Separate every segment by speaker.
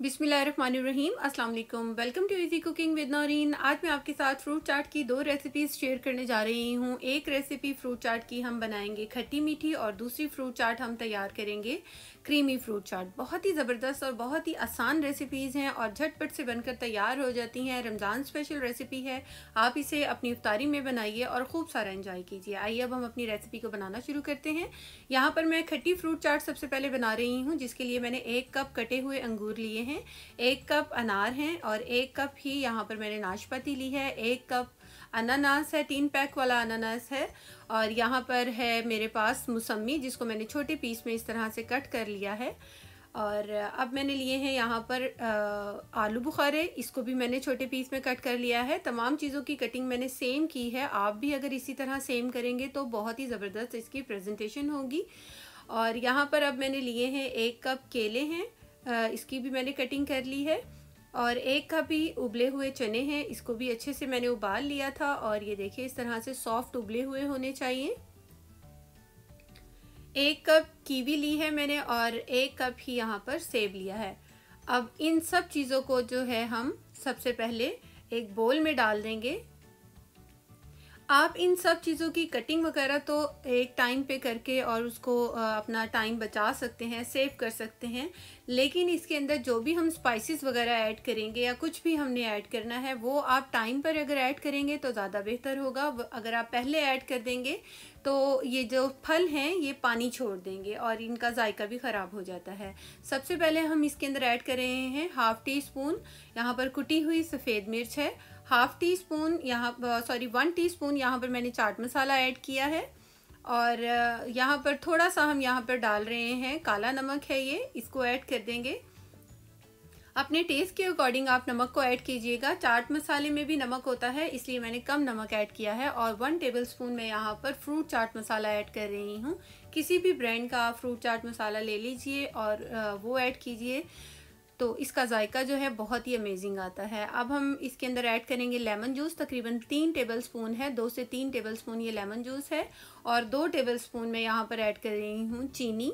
Speaker 1: बिस्मिल्लाहिर्रहमानिर्रहीम। अस्सलाम welcome to easy cooking with Naureen. आज मैं आपके साथ फ्रूट चाट की दो रेसिपीज़ शेयर करने जा रही हूँ। एक रेसिपी फ्रूट चाट की हम बनाएँगे खट्टी मीठी और दूसरी फ्रूट चाट हम तैयार करेंगे। क्रीमी फ्रूट चाट बहुत ही ज़बरदस्त और बहुत ही आसान रेसिपीज़ हैं और झटपट से बनकर तैयार हो जाती हैं। रमज़ान स्पेशल रेसिपी है। आप इसे अपनी इफ्तारी में बनाइए और ख़ूब सारा इंजॉय कीजिए। आइए, अब हम अपनी रेसिपी को बनाना शुरू करते हैं। यहाँ पर मैं खट्टी फ्रूट चाट सबसे पहले बना रही हूँ, जिसके लिए मैंने एक कप कटे हुए अंगूर लिए हैं, एक कप अनार हैं और एक कप ही यहाँ पर मैंने नाशपाती ली है, एक कप अनानास है, तीन पैक वाला अनानास है और यहाँ पर है मेरे पास मौसमी जिसको मैंने छोटे पीस में इस तरह से कट कर लिया है। और अब मैंने लिए हैं यहाँ पर आलू बुखारे, इसको भी मैंने छोटे पीस में कट कर लिया है। तमाम चीज़ों की कटिंग मैंने सेम की है। आप भी अगर इसी तरह सेम करेंगे तो बहुत ही ज़बरदस्त इसकी प्रेजेंटेशन होगी। और यहाँ पर अब मैंने लिए हैं एक कप केले हैं इसकी भी मैंने कटिंग कर ली है। और एक कप ही उबले हुए चने हैं, इसको भी अच्छे से मैंने उबाल लिया था और ये देखिए, इस तरह से सॉफ्ट उबले हुए होने चाहिए। एक कप कीवी ली है मैंने और एक कप ही यहाँ पर सेब लिया है। अब इन सब चीज़ों को जो है हम सबसे पहले एक बोल में डाल देंगे। आप इन सब चीज़ों की कटिंग वगैरह तो एक टाइम पे करके और उसको अपना टाइम बचा सकते हैं सेव कर सकते हैं। लेकिन इसके अंदर जो भी हम स्पाइसेस वगैरह ऐड करेंगे या कुछ भी हमने ऐड करना है, वो आप टाइम पर अगर ऐड करेंगे तो ज़्यादा बेहतर होगा। अगर आप पहले ऐड कर देंगे तो ये जो फल हैं, ये पानी छोड़ देंगे और इनका जायका भी ख़राब हो जाता है। सबसे पहले हम इसके अंदर ऐड कर रहे हैं हाफ़ टी स्पून। यहाँ पर कुटी हुई सफ़ेद मिर्च है। हाफ़ टी स्पून यहाँ सॉरी, वन टी स्पून यहाँ पर मैंने चाट मसाला ऐड किया है। और, यहाँ पर थोड़ा सा हम यहाँ पर डाल रहे हैं, काला नमक है ये, इसको ऐड कर देंगे। अपने टेस्ट के अकॉर्डिंग आप नमक को ऐड कीजिएगा। चाट मसाले में भी नमक होता है, इसलिए मैंने कम नमक ऐड किया है और वन टेबल स्पून मैं यहाँ पर फ्रूट चाट मसाला ऐड कर रही हूँ। किसी भी ब्रांड का आप फ्रूट चाट मसाला ले लीजिए और वो ऐड कीजिए। तो इसका जायका जो है बहुत ही अमेजिंग आता है। अब हम इसके अंदर ऐड करेंगे लेमन जूस तकरीबन तीन टेबल स्पून है, दो से तीन टेबल स्पून ये लेमन जूस है और दो टेबल स्पून मैं यहाँ पर ऐड कर रही हूँ चीनी।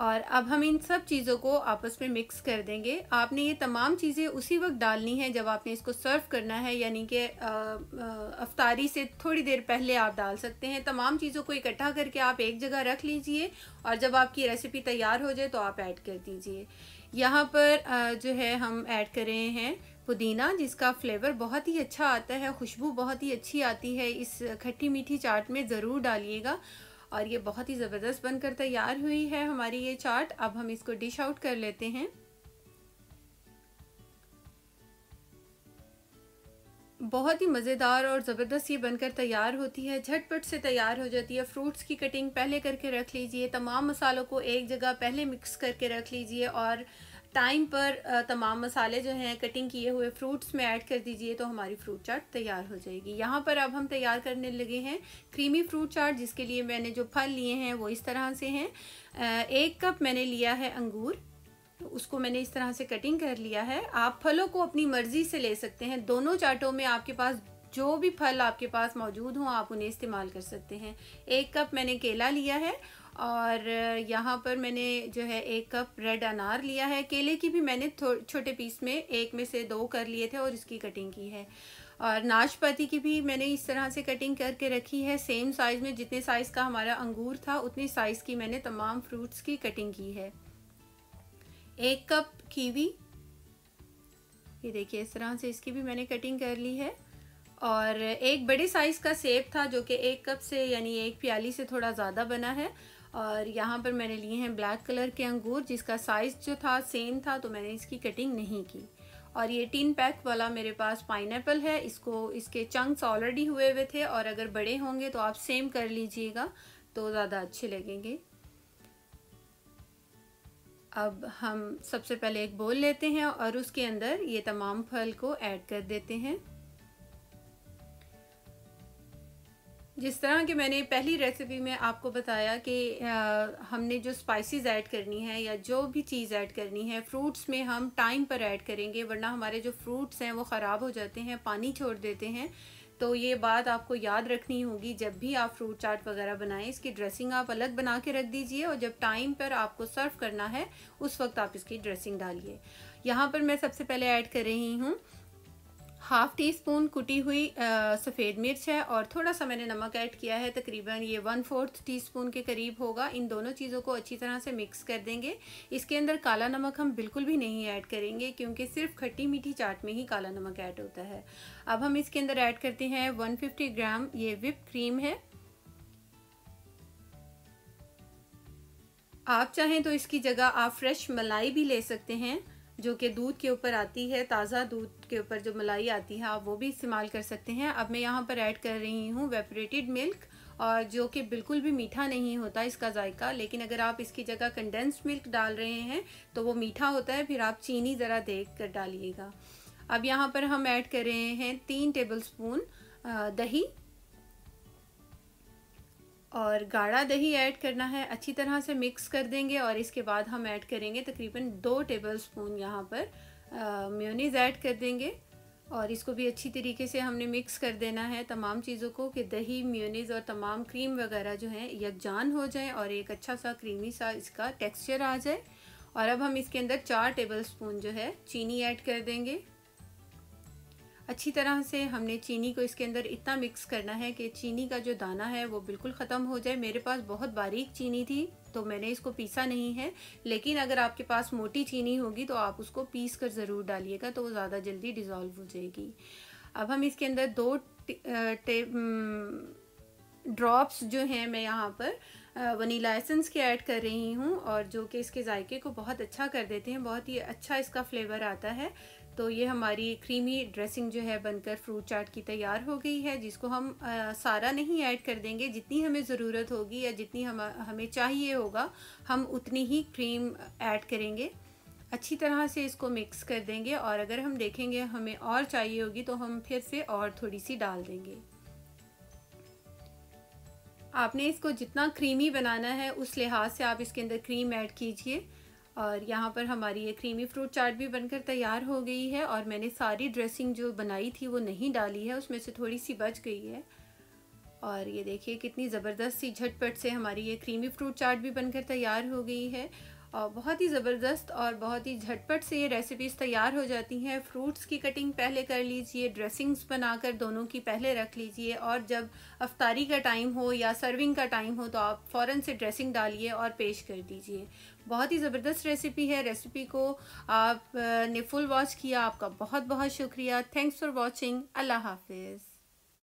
Speaker 1: और अब हम इन सब चीज़ों को आपस में मिक्स कर देंगे। आपने ये तमाम चीज़ें उसी वक्त डालनी है जब आपने इसको सर्व करना है, यानी कि अफ्तारी से थोड़ी देर पहले आप डाल सकते हैं। तमाम चीज़ों को इकट्ठा करके आप एक जगह रख लीजिए और जब आपकी रेसिपी तैयार हो जाए तो आप ऐड कर दीजिए। यहाँ पर जो है हम ऐड कर रहे हैं पुदीना, जिसका फ्लेवर बहुत ही अच्छा आता है, खुशबू बहुत ही अच्छी आती है। इस खट्टी मीठी चाट में ज़रूर डालिएगा। और ये बहुत ही ज़बरदस्त बनकर तैयार हुई है हमारी ये चाट। अब हम इसको डिश आउट कर लेते हैं। बहुत ही मज़ेदार और ज़बरदस्त ये बनकर तैयार होती है। झटपट से तैयार हो जाती है। फ्रूट्स की कटिंग पहले करके रख लीजिए। तमाम मसालों को एक जगह पहले मिक्स करके रख लीजिए और टाइम पर तमाम मसाले जो हैं कटिंग किए हुए फ्रूट्स में ऐड कर दीजिए तो हमारी फ्रूट चाट तैयार हो जाएगी। यहाँ पर अब हम तैयार करने लगे हैं क्रीमी फ्रूट चाट जिसके लिए मैंने जो फल लिए हैं वो इस तरह से हैं। एक कप मैंने लिया है अंगूर तो उसको मैंने इस तरह से कटिंग कर लिया है। आप फलों को अपनी मर्ज़ी से ले सकते हैं। दोनों चाटों में आपके पास जो भी फल आपके पास मौजूद हों, आप उन्हें इस्तेमाल कर सकते हैं। एक कप मैंने केला लिया है और यहाँ पर मैंने जो है एक कप रेड अनार लिया है। केले की भी मैंने छोटे पीस में एक में से दो कर लिए थे और इसकी कटिंग की है। और नाशपाती की भी मैंने इस तरह से कटिंग करके रखी है। सेम साइज़ में जितने साइज़ का हमारा अंगूर था, उतनी साइज़ की मैंने तमाम फ्रूट्स की कटिंग की है। एक कप कीवी। ये देखिए, इस तरह से इसकी भी मैंने कटिंग कर ली है। और एक बड़े साइज़ का सेब था, जो कि एक कप से यानी एक प्याली से थोड़ा ज़्यादा बना है। और यहाँ पर मैंने लिए हैं ब्लैक कलर के अंगूर, जिसका साइज़ जो था सेम था तो मैंने इसकी कटिंग नहीं की। और ये टीन पैक वाला मेरे पास पाइन है, इसको, इसके चंक्स ऑलरेडी हुए हुए थे, और अगर बड़े होंगे तो आप सेम कर लीजिएगा तो ज़्यादा अच्छे लगेंगे। अब हम सबसे पहले एक बोल लेते हैं और उसके अंदर ये तमाम फल को ऐड कर देते हैं। जिस तरह कि मैंने पहली रेसिपी में आपको बताया कि आ, हमने जो स्पाइसेस ऐड करनी है या जो भी चीज़ ऐड करनी है फ्रूट्स में हम टाइम पर ऐड करेंगे वरना हमारे जो फ्रूट्स हैं वो ख़राब हो जाते हैं पानी छोड़ देते हैं। तो ये बात आपको याद रखनी होगी जब भी आप फ्रूट चाट वगैरह बनाएँ इसकी ड्रेसिंग आप अलग बना के रख दीजिए और जब टाइम पर आपको सर्व करना है उस वक्त आप इसकी ड्रेसिंग डालिए। यहाँ पर मैं सबसे पहले ऐड कर रही हूँ। हाफ़ टी स्पून कुटी हुई सफ़ेद मिर्च है और थोड़ा सा मैंने नमक ऐड किया है, तकरीबन ये वन फोर्थ टी स्पून के करीब होगा। इन दोनों चीज़ों को अच्छी तरह से मिक्स कर देंगे। इसके अंदर काला नमक हम बिल्कुल भी नहीं ऐड करेंगे, क्योंकि सिर्फ़ खट्टी मीठी चाट में ही काला नमक ऐड होता है। अब हम इसके अंदर ऐड करते हैं वन ग्राम ये विप क्रीम है। आप चाहें तो इसकी जगह आप फ्रेश मलाई भी ले सकते हैं, जो कि दूध के ऊपर आती है, ताज़ा दूध के ऊपर जो मलाई आती है, आप वो भी इस्तेमाल कर सकते हैं। अब मैं यहाँ पर ऐड कर रही हूँ वेपरेटेड मिल्क और जो कि बिल्कुल भी मीठा नहीं होता इसका जायका, लेकिन अगर आप इसकी जगह कंडेंस्ड मिल्क डाल रहे हैं तो वो मीठा होता है, फिर आप चीनी ज़रा देख कर डालिएगा। अब यहाँ पर हम ऐड कर रहे हैं तीन टेबल स्पून दही और गाढ़ा दही ऐड करना है। अच्छी तरह से मिक्स कर देंगे और इसके बाद हम ऐड करेंगे तकरीबन दो टेबल स्पून यहाँ पर म्योनीज ऐड कर देंगे और इसको भी अच्छी तरीके से हमने मिक्स कर देना है तमाम चीज़ों को कि दही म्योनीज और तमाम क्रीम वगैरह जो है, यकजान हो जाए और एक अच्छा सा क्रीमी सा इसका टेक्सचर आ जाए। और अब हम इसके अंदर चार टेबल स्पून जो है, चीनी ऐड कर देंगे। अच्छी तरह से हमने चीनी को इसके अंदर इतना मिक्स करना है कि चीनी का जो दाना है वो बिल्कुल ख़त्म हो जाए। मेरे पास बहुत बारीक चीनी थी तो मैंने इसको पीसा नहीं है। लेकिन अगर आपके पास मोटी चीनी होगी तो आप उसको पीस कर ज़रूर डालिएगा तो वो ज़्यादा जल्दी डिज़ोल्व हो जाएगी। अब हम इसके अंदर दो ड्रॉप्स जो हैं मैं यहाँ पर वनीला एसेंस के ऐड कर रही हूँ, और जो कि इसके जायके को बहुत अच्छा कर देते हैं, बहुत ही अच्छा इसका फ्लेवर आता है। तो ये हमारी क्रीमी ड्रेसिंग जो है बनकर फ्रूट चाट की तैयार हो गई है जिसको हम आ, सारा नहीं ऐड कर देंगे। जितनी हमें ज़रूरत होगी या जितनी हम हमें चाहिए होगा हम उतनी ही क्रीम ऐड करेंगे। अच्छी तरह से इसको मिक्स कर देंगे और अगर हम देखेंगे हमें और चाहिए होगी तो हम फिर से और थोड़ी सी डाल देंगे। आपने इसको जितना क्रीमी बनाना है उस लिहाज से आप इसके अंदर क्रीम ऐड कीजिए। और यहाँ पर हमारी ये क्रीमी फ्रूट चाट भी बनकर तैयार हो गई है और मैंने सारी ड्रेसिंग जो बनाई थी वो नहीं डाली है, उसमें से थोड़ी सी बच गई है। और ये देखिए कितनी ज़बरदस्त सी झटपट से हमारी ये क्रीमी फ्रूट चाट भी बनकर तैयार हो गई है। और बहुत ही ज़बरदस्त और बहुत ही झटपट से ये रेसिपीज़ तैयार हो जाती हैं। फ्रूट्स की कटिंग पहले कर लीजिए ड्रेसिंग्स बनाकर दोनों की पहले रख लीजिए और जब अफ्तारी का टाइम हो या सर्विंग का टाइम हो तो आप फ़ौरन से ड्रेसिंग डालिए और पेश कर दीजिए। बहुत ही ज़बरदस्त रेसिपी है। रेसिपी को आपने फुल वॉच किया। आपका बहुत बहुत शुक्रिया। थैंक्स फॉर वॉचिंग अल्लाह हाफिज़।